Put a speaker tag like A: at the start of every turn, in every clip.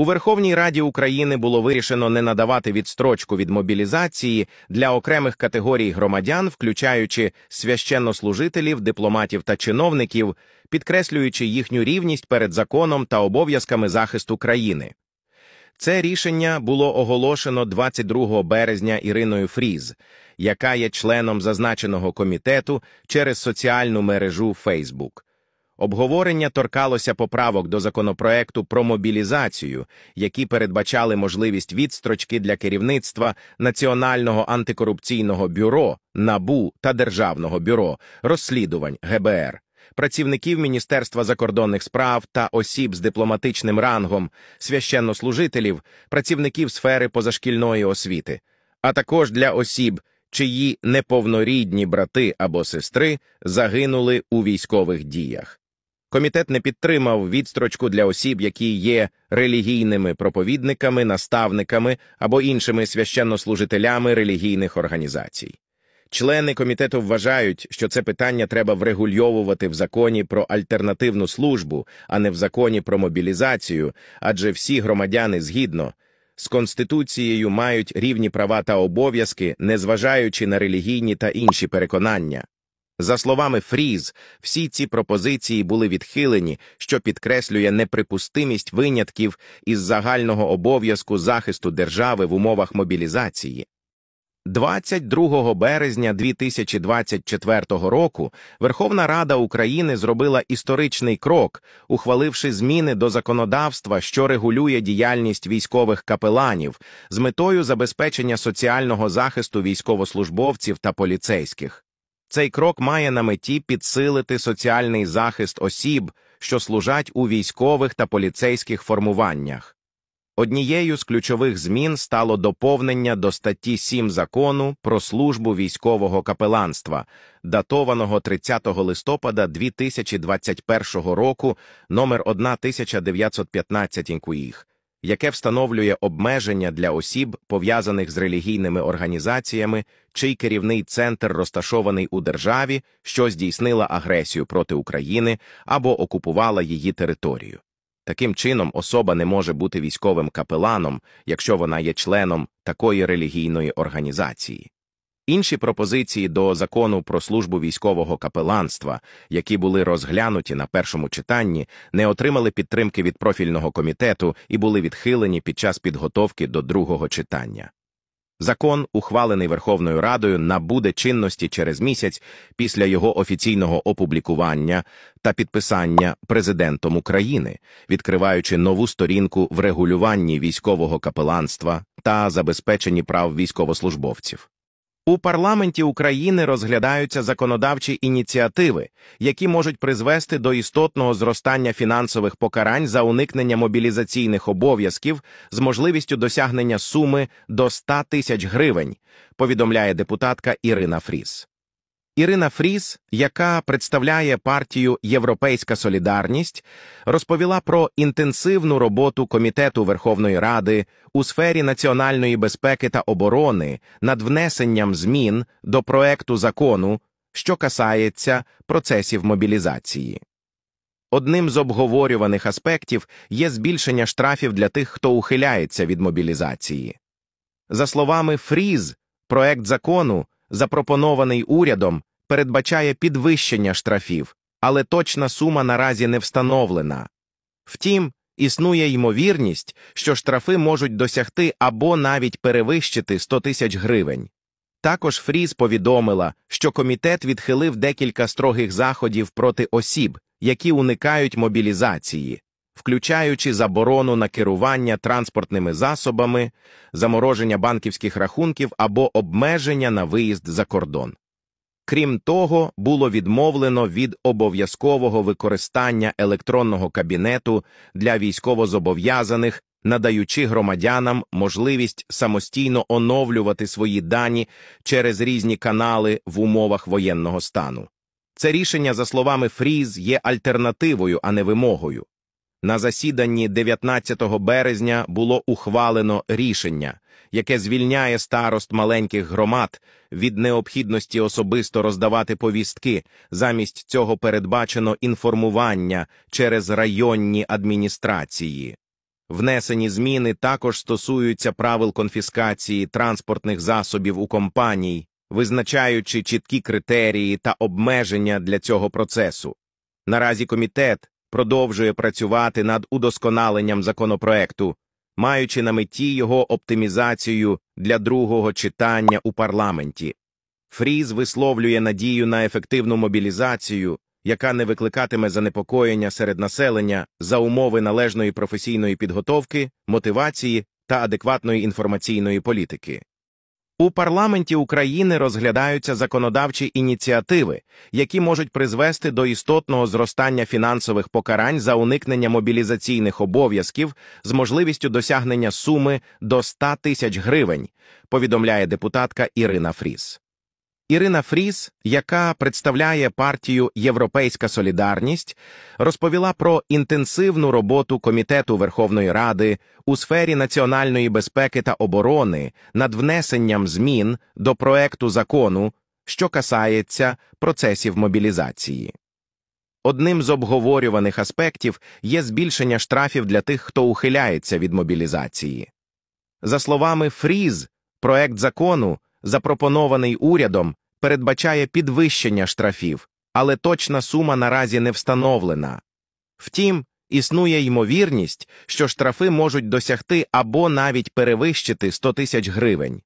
A: У Верховній Раді України було вирішено не надавати відстрочку від мобілізації для окремих категорій громадян, включаючи священнослужителів, дипломатів та чиновників, підкреслюючи їхню рівність перед законом та обов'язками захисту країни. Це рішення було оголошено 22 березня Іриною Фріз, яка є членом зазначеного комітету через соціальну мережу Facebook. Обговорення торкалося поправок до законопроекту про мобілізацію, які передбачали можливість відстрочки для керівництва Національного антикорупційного бюро НАБУ та Державного бюро розслідувань ГБР, працівників Міністерства закордонних справ та осіб з дипломатичним рангом, священнослужителів, працівників сфери позашкільної освіти, а також для осіб, чиї неповнорідні брати або сестри загинули у військових діях. Комітет не підтримав відстрочку для осіб, які є релігійними проповідниками, наставниками або іншими священнослужителями релігійних організацій. Члени комітету вважають, що це питання треба врегульовувати в законі про альтернативну службу, а не в законі про мобілізацію, адже всі громадяни згідно з Конституцією мають рівні права та обов'язки, незважаючи на релігійні та інші переконання. За словами Фріз, всі ці пропозиції були відхилені, що підкреслює неприпустимість винятків із загального обов'язку захисту держави в умовах мобілізації. 22 березня 2024 року Верховна Рада України зробила історичний крок, ухваливши зміни до законодавства, що регулює діяльність військових капеланів з метою забезпечення соціального захисту військовослужбовців та поліцейських. Цей крок має на меті підсилити соціальний захист осіб, що служать у військових та поліцейських формуваннях. Однією з ключових змін стало доповнення до статті 7 закону про службу військового капеланства, датованого 30 листопада 2021 року номер 1915 інкуїх, яке встановлює обмеження для осіб, пов'язаних з релігійними організаціями, чий керівний центр розташований у державі, що здійснила агресію проти України або окупувала її територію. Таким чином, особа не може бути військовим капеланом, якщо вона є членом такої релігійної організації. Інші пропозиції до закону про службу військового капеланства, які були розглянуті на першому читанні, не отримали підтримки від профільного комітету і були відхилені під час підготовки до другого читання. Закон, ухвалений Верховною Радою, набуде чинності через місяць після його офіційного опублікування та підписання президентом України, відкриваючи нову сторінку в регулюванні військового капеланства та забезпеченні прав військовослужбовців. У парламенті України розглядаються законодавчі ініціативи, які можуть призвести до істотного зростання фінансових покарань за уникнення мобілізаційних обов'язків з можливістю досягнення суми до 100 тисяч гривень, повідомляє депутатка Ірина Фріс. Ірина Фріс, яка представляє партію Європейська Солідарність, розповіла про інтенсивну роботу Комітету Верховної Ради у сфері національної безпеки та оборони над внесенням змін до проекту закону, що касається процесів мобілізації. Одним з обговорюваних аспектів є збільшення штрафів для тих, хто ухиляється від мобілізації. За словами Фріз, проект закону запропонований урядом, передбачає підвищення штрафів, але точна сума наразі не встановлена. Втім, існує ймовірність, що штрафи можуть досягти або навіть перевищити 100 тисяч гривень. Також Фріз повідомила, що комітет відхилив декілька строгих заходів проти осіб, які уникають мобілізації, включаючи заборону на керування транспортними засобами, замороження банківських рахунків або обмеження на виїзд за кордон. Крім того, було відмовлено від обов'язкового використання електронного кабінету для військовозобов'язаних, надаючи громадянам можливість самостійно оновлювати свої дані через різні канали в умовах воєнного стану. Це рішення, за словами Фріз, є альтернативою, а не вимогою. На засіданні 19 березня було ухвалено рішення, яке звільняє старост маленьких громад від необхідності особисто роздавати повістки, замість цього передбачено інформування через районні адміністрації. Внесені зміни також стосуються правил конфіскації транспортних засобів у компаній, визначаючи чіткі критерії та обмеження для цього процесу. Наразі комітет продовжує працювати над удосконаленням законопроекту, маючи на меті його оптимізацію для другого читання у парламенті. Фріз висловлює надію на ефективну мобілізацію, яка не викликатиме занепокоєння серед населення за умови належної професійної підготовки, мотивації та адекватної інформаційної політики. У парламенті України розглядаються законодавчі ініціативи, які можуть призвести до істотного зростання фінансових покарань за уникнення мобілізаційних обов'язків з можливістю досягнення суми до 100 тисяч гривень, повідомляє депутатка Ірина Фріс. Ірина Фріс, яка представляє партію Європейська Солідарність, розповіла про інтенсивну роботу Комітету Верховної Ради у сфері національної безпеки та оборони над внесенням змін до проекту закону, що касається процесів мобілізації. Одним з обговорюваних аспектів є збільшення штрафів для тих, хто ухиляється від мобілізації. За словами Фріз, проект закону, запропонований урядом, передбачає підвищення штрафів, але точна сума наразі не встановлена. Втім, існує ймовірність, що штрафи можуть досягти або навіть перевищити 100 тисяч гривень.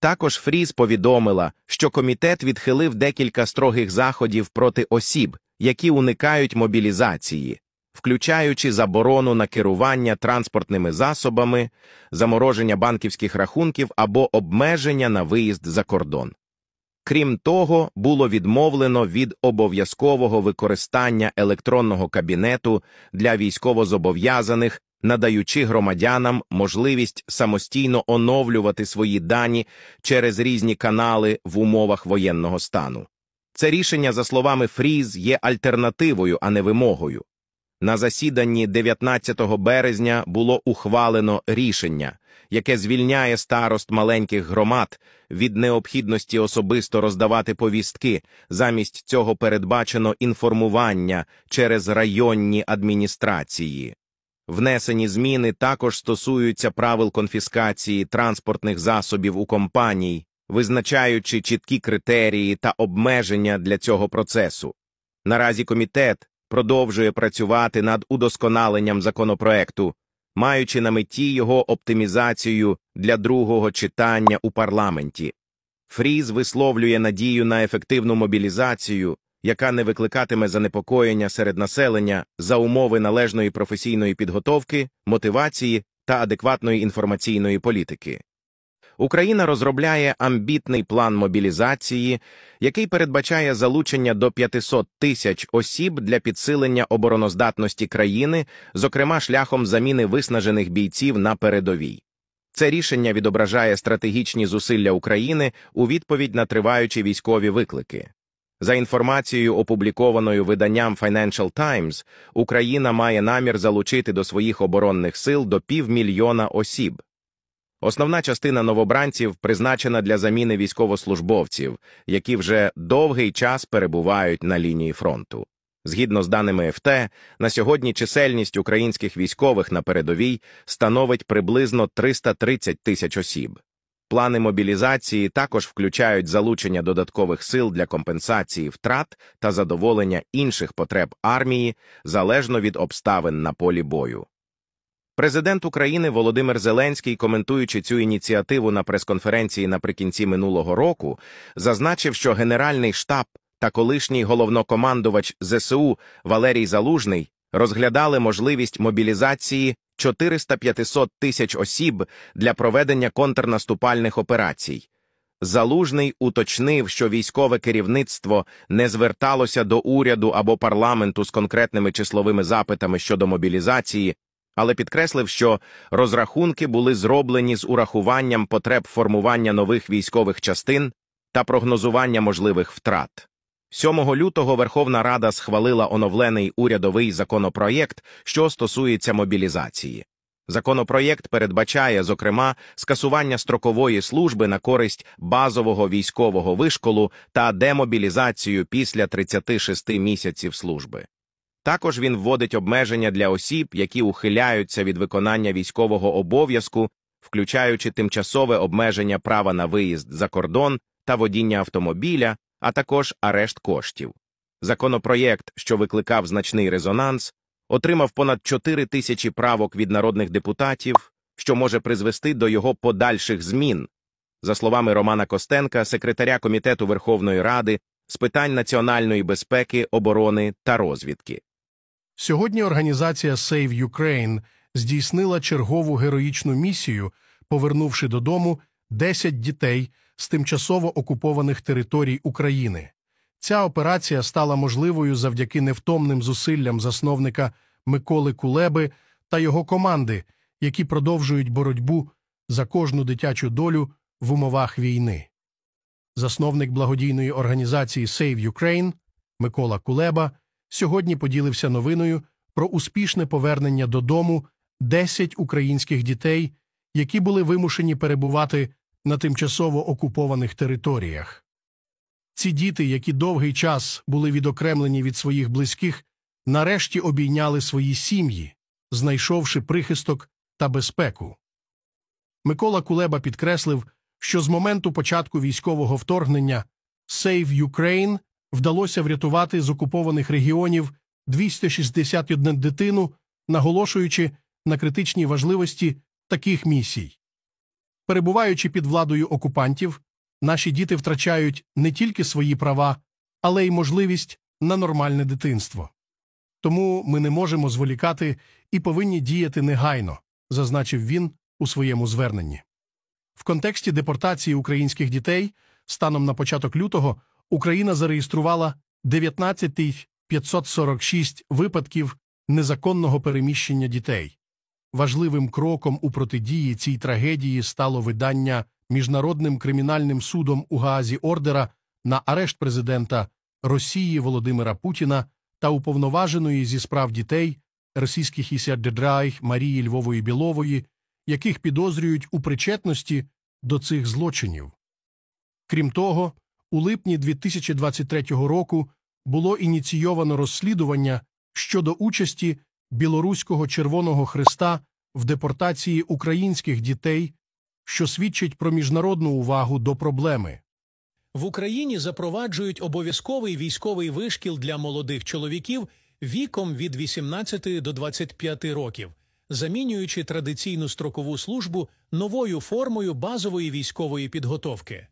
A: Також Фріз повідомила, що комітет відхилив декілька строгих заходів проти осіб, які уникають мобілізації, включаючи заборону на керування транспортними засобами, замороження банківських рахунків або обмеження на виїзд за кордон. Крім того, було відмовлено від обов'язкового використання електронного кабінету для військовозобов'язаних, надаючи громадянам можливість самостійно оновлювати свої дані через різні канали в умовах воєнного стану. Це рішення, за словами Фріз, є альтернативою, а не вимогою. На засіданні 19 березня було ухвалено рішення, яке звільняє старост маленьких громад від необхідності особисто роздавати повістки, замість цього передбачено інформування через районні адміністрації. Внесені зміни також стосуються правил конфіскації транспортних засобів у компаній, визначаючи чіткі критерії та обмеження для цього процесу. Наразі комітет продовжує працювати над удосконаленням законопроекту, маючи на меті його оптимізацію для другого читання у парламенті. Фріз висловлює надію на ефективну мобілізацію, яка не викликатиме занепокоєння серед населення за умови належної професійної підготовки, мотивації та адекватної інформаційної політики. Україна розробляє амбітний план мобілізації, який передбачає залучення до 500 тисяч осіб для підсилення обороноздатності країни, зокрема шляхом заміни виснажених бійців на передовій. Це рішення відображає стратегічні зусилля України у відповідь на триваючі військові виклики. За інформацією, опублікованою виданням Financial Times, Україна має намір залучити до своїх оборонних сил до півмільйона осіб. Основна частина новобранців призначена для заміни військовослужбовців, які вже довгий час перебувають на лінії фронту. Згідно з даними ФТ, на сьогодні чисельність українських військових на передовій становить приблизно 330 тисяч осіб. Плани мобілізації також включають залучення додаткових сил для компенсації втрат та задоволення інших потреб армії залежно від обставин на полі бою. Президент України Володимир Зеленський, коментуючи цю ініціативу на прес-конференції наприкінці минулого року, зазначив, що Генеральний штаб та колишній головнокомандувач ЗСУ Валерій Залужний розглядали можливість мобілізації 400-500 тисяч осіб для проведення контрнаступальних операцій. Залужний уточнив, що військове керівництво не зверталося до уряду або парламенту з конкретними числовими запитами щодо мобілізації, але підкреслив, що розрахунки були зроблені з урахуванням потреб формування нових військових частин та прогнозування можливих втрат. 7 лютого Верховна Рада схвалила оновлений урядовий законопроєкт, що стосується мобілізації. Законопроєкт передбачає, зокрема, скасування строкової служби на користь базового військового вишколу та демобілізацію після 36 місяців служби. Також він вводить обмеження для осіб, які ухиляються від виконання військового обов'язку, включаючи тимчасове обмеження права на виїзд за кордон та водіння автомобіля, а також арешт коштів. Законопроєкт, що викликав значний резонанс, отримав понад 4 тисячі правок від народних депутатів, що може призвести до його подальших змін. За словами Романа Костенка, секретаря Комітету Верховної Ради з питань національної безпеки, оборони та розвідки.
B: Сьогодні організація Save Ukraine здійснила чергову героїчну місію, повернувши додому 10 дітей з тимчасово окупованих територій України. Ця операція стала можливою завдяки невтомним зусиллям засновника Миколи Кулеби та його команди, які продовжують боротьбу за кожну дитячу долю в умовах війни. Засновник благодійної організації Save Ukraine Микола Кулеба сьогодні поділився новиною про успішне повернення додому 10 українських дітей, які були вимушені перебувати на тимчасово окупованих територіях. Ці діти, які довгий час були відокремлені від своїх близьких, нарешті обійняли свої сім'ї, знайшовши прихисток та безпеку. Микола Кулеба підкреслив, що з моменту початку військового вторгнення Save Ukraine вдалося врятувати з окупованих регіонів 261 дитину, наголошуючи на критичній важливості таких місій. Перебуваючи під владою окупантів, наші діти втрачають не тільки свої права, але й можливість на нормальне дитинство. Тому ми не можемо зволікати і повинні діяти негайно, зазначив він у своєму зверненні. В контексті депортації українських дітей станом на початок лютого Україна зареєструвала 19 546 випадків незаконного переміщення дітей. Важливим кроком у протидії цій трагедії стало видання Міжнародним кримінальним судом у Гаазі ордера на арешт президента Росії Володимира Путіна та уповноваженої зі справ дітей російських ісяддедрайх Марії Львової Білової, яких підозрюють у причетності до цих злочинів. Крім того, у липні 2023 року було ініційовано розслідування щодо участі Білоруського Червоного Христа в депортації українських дітей, що свідчить про міжнародну увагу до проблеми.
C: В Україні запроваджують обов'язковий військовий вишкіл для молодих чоловіків віком від 18 до 25 років, замінюючи традиційну строкову службу новою формою базової військової підготовки.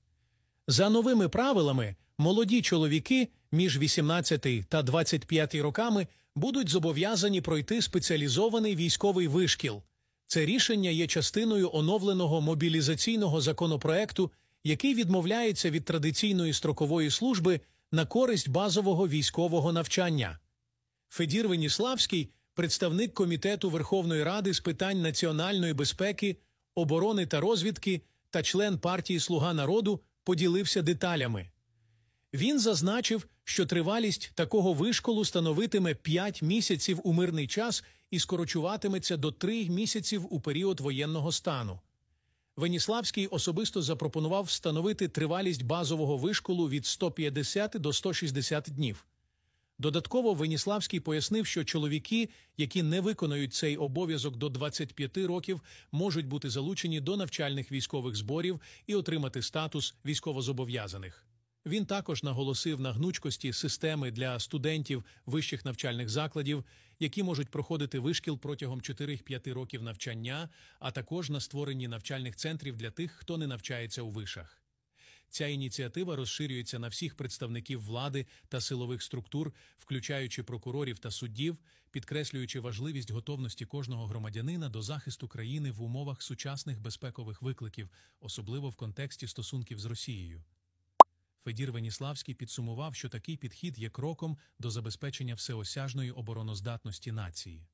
C: За новими правилами, молоді чоловіки між 18 та 25 роками будуть зобов'язані пройти спеціалізований військовий вишкіл. Це рішення є частиною оновленого мобілізаційного законопроекту, який відмовляється від традиційної строкової служби на користь базового військового навчання. Федір Веніславський, представник Комітету Верховної Ради з питань національної безпеки, оборони та розвідки та член партії Слуга народу, поділився деталями. Він зазначив, що тривалість такого вишколу становитиме 5 місяців у мирний час і скорочуватиметься до 3 місяців у період воєнного стану. Веніславський особисто запропонував встановити тривалість базового вишколу від 150 до 160 днів. Додатково Веніславський пояснив, що чоловіки, які не виконують цей обов'язок до 25 років, можуть бути залучені до навчальних військових зборів і отримати статус військовозобов'язаних. Він також наголосив на гнучкості системи для студентів вищих навчальних закладів, які можуть проходити вишкіл протягом 4-5 років навчання, а також на створенні навчальних центрів для тих, хто не навчається у вишах. Ця ініціатива розширюється на всіх представників влади та силових структур, включаючи прокурорів та суддів, підкреслюючи важливість готовності кожного громадянина до захисту країни в умовах сучасних безпекових викликів, особливо в контексті стосунків з Росією. Федір Веніславський підсумував, що такий підхід є кроком до забезпечення всеосяжної обороноздатності нації.